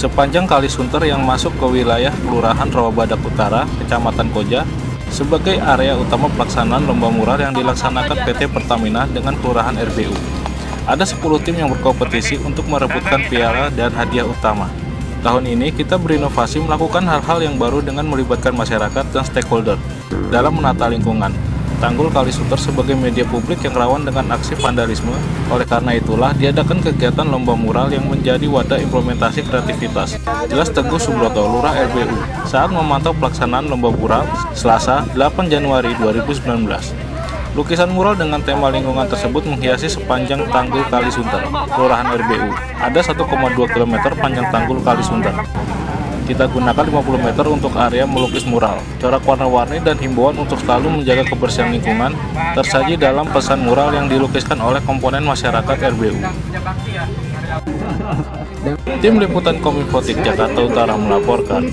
sepanjang Kali Sunter yang masuk ke wilayah Kelurahan Rawabadak Utara, Kecamatan Koja, sebagai area utama pelaksanaan lomba mural yang dilaksanakan PT Pertamina dengan Kelurahan RBU. Ada 10 tim yang berkompetisi untuk merebutkan piala dan hadiah utama. Tahun ini kita berinovasi melakukan hal-hal yang baru dengan melibatkan masyarakat dan stakeholder dalam menata lingkungan, Tanggul Kalisunter sebagai media publik yang rawan dengan aksi vandalisme. Oleh karena itulah diadakan kegiatan lomba mural yang menjadi wadah implementasi kreativitas. Jelas Teguh Subroto, Lurah RBU, saat memantau pelaksanaan lomba mural Selasa 8 Januari 2019. Lukisan mural dengan tema lingkungan tersebut menghiasi sepanjang Tanggul Kalisunter, Kelurahan RBU. Ada 1,2 km panjang Tanggul Kalisunter kita gunakan 50 meter untuk area melukis mural. Corak warna-warni dan himbauan untuk selalu menjaga kebersihan lingkungan tersaji dalam pesan mural yang dilukiskan oleh komponen masyarakat RBU. Tim Liputan Kominfo Jakarta Utara melaporkan.